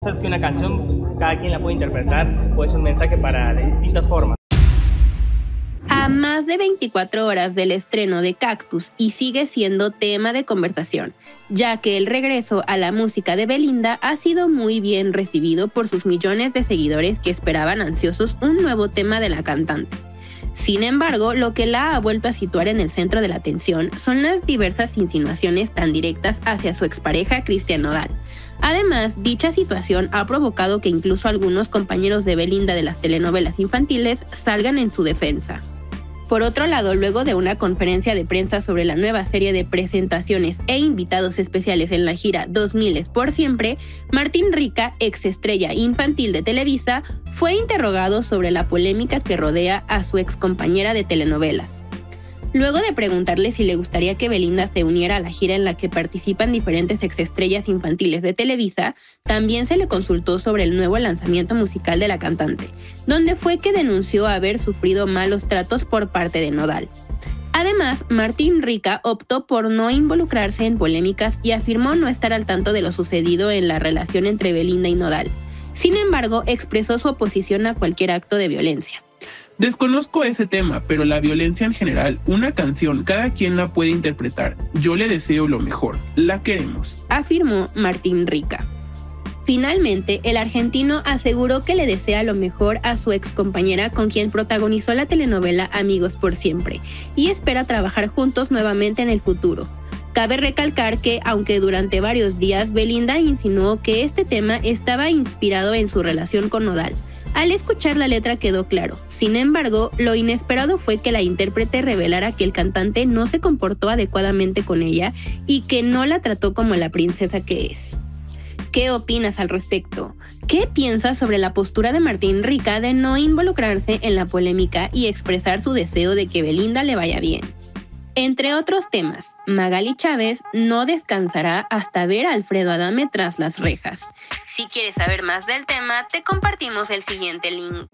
Sabes que una canción cada quien la puede interpretar o es un mensaje para de distintas formas. A más de 24 horas del estreno de Cactus y sigue siendo tema de conversación, ya que el regreso a la música de Belinda ha sido muy bien recibido por sus millones de seguidores que esperaban ansiosos un nuevo tema de la cantante. Sin embargo, lo que la ha vuelto a situar en el centro de la atención son las diversas insinuaciones tan directas hacia su expareja Cristian Nodal. Además, dicha situación ha provocado que incluso algunos compañeros de Belinda de las telenovelas infantiles salgan en su defensa. Por otro lado, luego de una conferencia de prensa sobre la nueva serie de presentaciones e invitados especiales en la gira 2000 por siempre, Martín Rica, ex estrella infantil de Televisa, fue interrogado sobre la polémica que rodea a su ex compañera de telenovelas. Luego de preguntarle si le gustaría que Belinda se uniera a la gira en la que participan diferentes exestrellas infantiles de Televisa, también se le consultó sobre el nuevo lanzamiento musical de la cantante, donde fue que denunció haber sufrido malos tratos por parte de Nodal. Además, Martín Rica optó por no involucrarse en polémicas y afirmó no estar al tanto de lo sucedido en la relación entre Belinda y Nodal. Sin embargo, expresó su oposición a cualquier acto de violencia. Desconozco ese tema, pero la violencia en general, una canción, cada quien la puede interpretar. Yo le deseo lo mejor. La queremos. Afirmó Martín Rica. Finalmente, el argentino aseguró que le desea lo mejor a su ex compañera con quien protagonizó la telenovela Amigos por Siempre y espera trabajar juntos nuevamente en el futuro. Cabe recalcar que, aunque durante varios días Belinda insinuó que este tema estaba inspirado en su relación con Nodal, al escuchar la letra quedó claro. Sin embargo, lo inesperado fue que la intérprete revelara que el cantante no se comportó adecuadamente con ella y que no la trató como la princesa que es. ¿Qué opinas al respecto? ¿Qué piensas sobre la postura de Martín Rica de no involucrarse en la polémica y expresar su deseo de que Belinda le vaya bien? Entre otros temas, Magali Chávez no descansará hasta ver a Alfredo Adame tras las rejas. Si quieres saber más del tema, te compartimos el siguiente link.